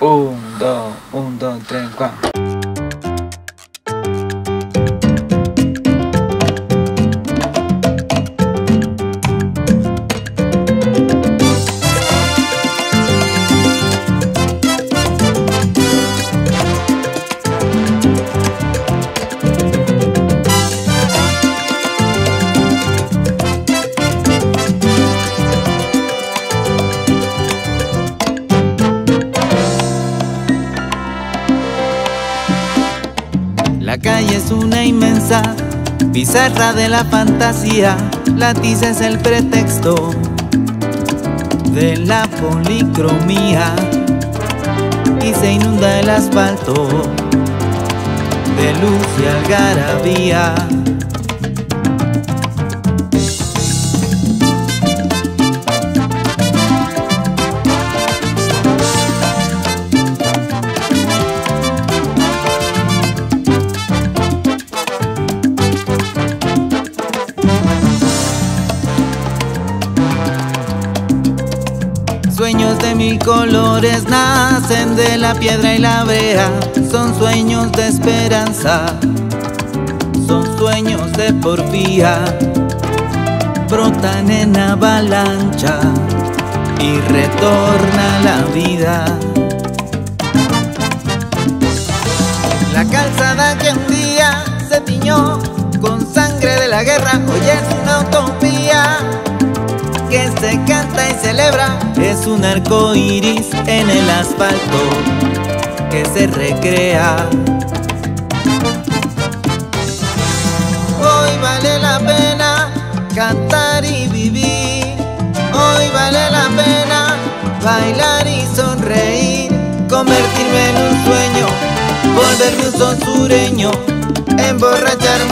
Um, dois, um, dois, três, quatro. La calle es una inmensa pizarra de la fantasía, la tiza es el pretexto de la policromía y se inunda el asfalto de luz y algarabía. Sueños de mil colores nacen de la piedra y la brea, son sueños de esperanza, son sueños de porfía, brotan en avalancha y retorna la vida. La calzada que un día se tiñó con sangre de la guerra, hoy es una utopía que se canta celebra es un arco iris en el asfalto que se recrea. Hoy vale la pena cantar y vivir. Hoy vale la pena bailar y sonreír. Convertirme en un sueño, volverme un son sureño, emborracharme